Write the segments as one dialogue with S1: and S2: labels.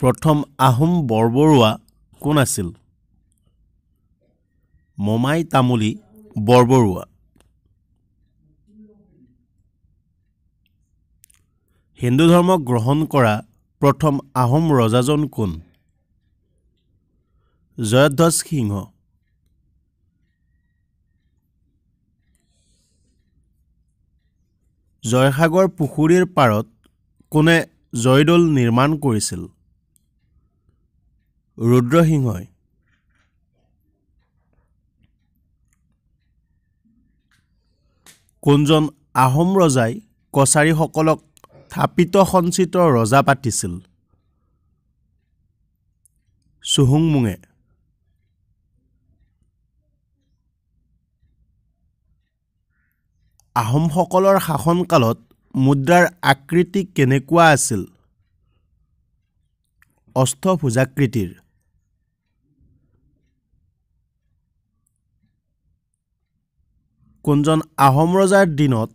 S1: প্ৰথম আহোম বৰবৰুৱা কোন আছিল? মমাই তামুলী বৰবৰুৱা। হিন্দু ধৰ্ম গ্ৰহণ কৰা প্ৰথম আহোম ৰজাজন কোন? জয়ধ্বজ সিংহ। জয়সাগৰ পুখুৰীৰ পাৰত কোনে জয়দৌল নিৰ্মাণ কৰিছিল? ৰুদ্ৰসিংহই কোনজন আহোম ৰজাই কছাৰীসকলক থাপিত সঞ্চিত ৰজা পাতিছিল? চুহুংমুঙে আহোমসকলৰ শাসনকালত মুদ্ৰাৰ আকৃতি কেনেকুৱা আছিল? অষ্টভুজাকৃতিৰ। কোনজন আহোম ৰজাৰ দিনত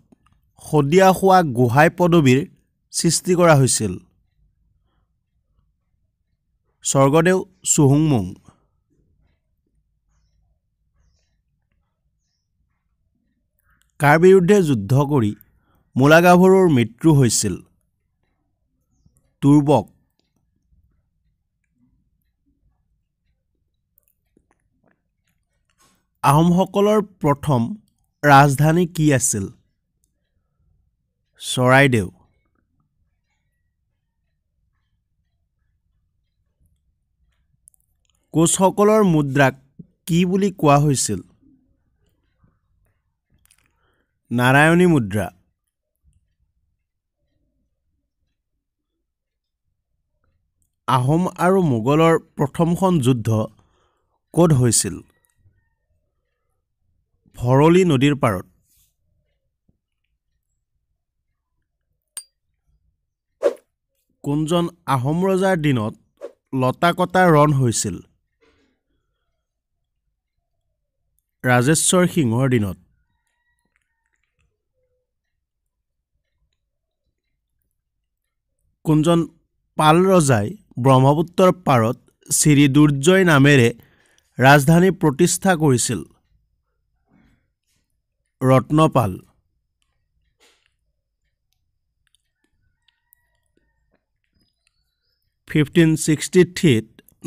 S1: শদিয়া হোৱা গোহাঁই পদবীৰ সৃষ্টি কৰা হৈছিল? স্বৰ্গদেউ চুহুংমুং কাৰ বিৰুদ্ধে যুদ্ধ কৰি মূলা গাভৰুৰ মৃত্যু হৈছিল? তুৰ্বক। আহোমসকলৰ প্ৰথম ৰাজধানী কি আছিল? চৰাইদেউ। কোচসকলৰ মুদ্ৰাক কি বুলি কোৱা হৈছিল? নাৰায়ণী মুদ্ৰা। আহোম আৰু মোগলৰ প্ৰথমখন যুদ্ধ ক'ত হৈছিল? ভৰলী নদীৰ পাৰত। কোনজন আহোম ৰজাৰ দিনত লতা কটা ৰণ হৈছিল? ৰাজেশ্বৰ সিংহৰ দিনত। কোনজন পাল ৰজাই ব্ৰহ্মপুত্ৰৰ পাৰত শ্ৰী দুৰ্জয় নামেৰে ৰাজধানী প্ৰতিষ্ঠা কৰিছিল? ৰত্নপাল। ফিফটিন ছিক্সটি থ্ৰীত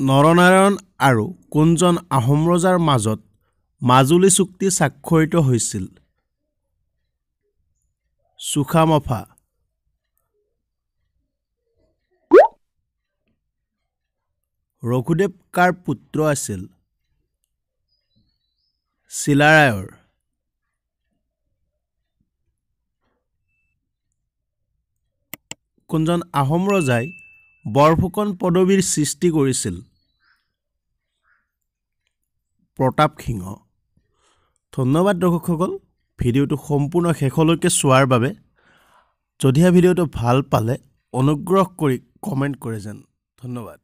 S1: নৰনাৰায়ণ আৰু কোনজন আহোম ৰজাৰ মাজত মাজুলী চুক্তি স্বাক্ষৰিত হৈছিল? চুখামফা ৰঘুদেৱ কাৰ পুত্ৰ আছিল? চিলাৰায়ৰ কোনজন আহোম ৰজাই বৰফুকন পদবীৰ সৃষ্টি কৰিছিল? প্ৰতাপ সিংহ। ধন্যবাদ দৰ্শকসকল ভিডিঅ'টো সম্পূৰ্ণ শেষলৈকে চোৱাৰ বাবে যদিহে ভিডিঅ'টো ভাল পালে অনুগ্ৰহ কৰি কমেণ্ট কৰে যেন। ধন্যবাদ।